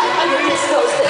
on your discos.